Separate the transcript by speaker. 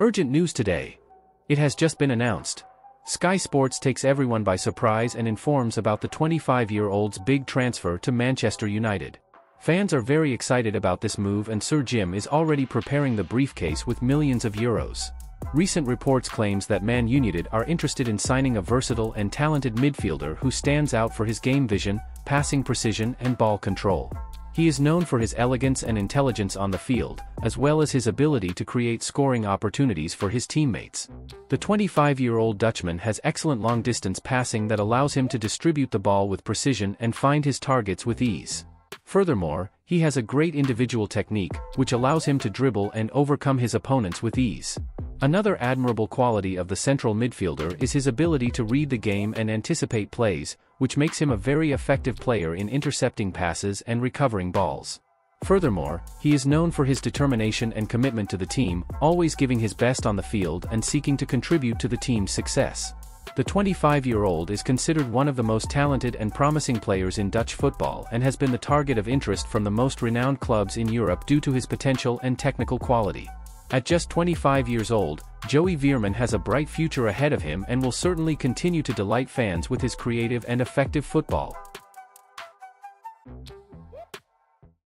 Speaker 1: Urgent news today. It has just been announced. Sky Sports takes everyone by surprise and informs about the 25-year-old's big transfer to Manchester United. Fans are very excited about this move and Sir Jim is already preparing the briefcase with millions of euros. Recent reports claims that Man United are interested in signing a versatile and talented midfielder who stands out for his game vision, passing precision and ball control. He is known for his elegance and intelligence on the field, as well as his ability to create scoring opportunities for his teammates. The 25-year-old Dutchman has excellent long-distance passing that allows him to distribute the ball with precision and find his targets with ease. Furthermore, he has a great individual technique, which allows him to dribble and overcome his opponents with ease. Another admirable quality of the central midfielder is his ability to read the game and anticipate plays, which makes him a very effective player in intercepting passes and recovering balls. Furthermore, he is known for his determination and commitment to the team, always giving his best on the field and seeking to contribute to the team's success. The 25-year-old is considered one of the most talented and promising players in Dutch football and has been the target of interest from the most renowned clubs in Europe due to his potential and technical quality. At just 25 years old, Joey Veerman has a bright future ahead of him and will certainly continue to delight fans with his creative and effective football.